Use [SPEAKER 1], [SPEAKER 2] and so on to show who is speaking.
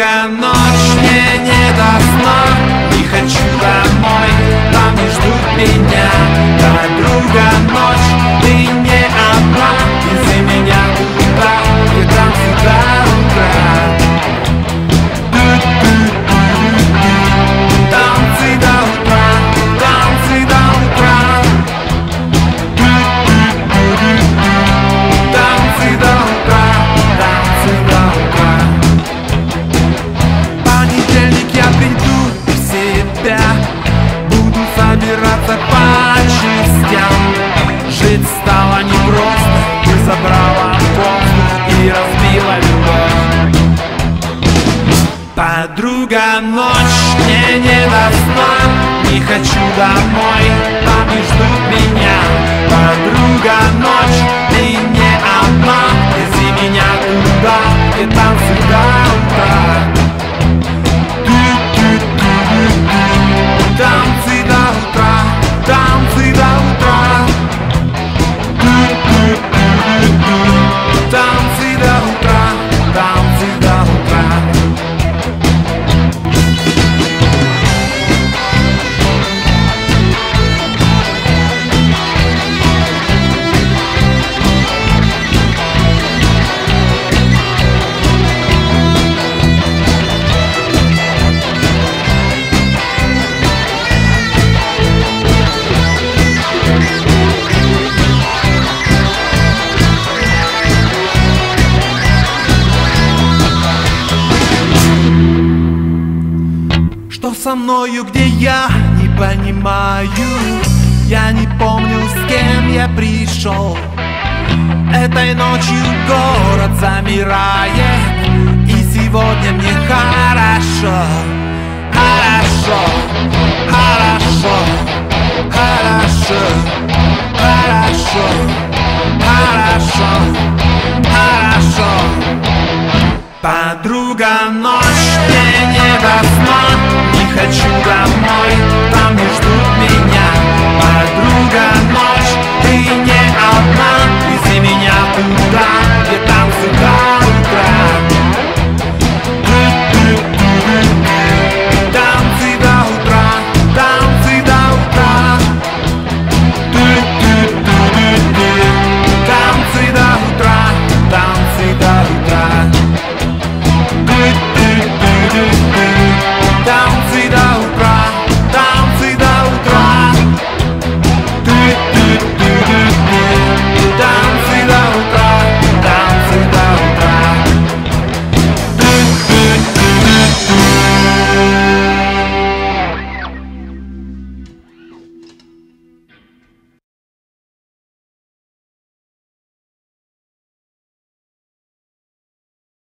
[SPEAKER 1] Bukan Подруга, ночь мне не до сна Не хочу домой, там и ждут меня. Подруга, ночь, ты не одна. Вези меня туда, и там до утра Что со мною, где я, не понимаю. Я не помню, с кем я пришел. Этой ночью город замирает И сегодня мне хорошо. Хорошо, хорошо, хорошо, хорошо, хорошо, хорошо. Подруга, ночь мне не даст that you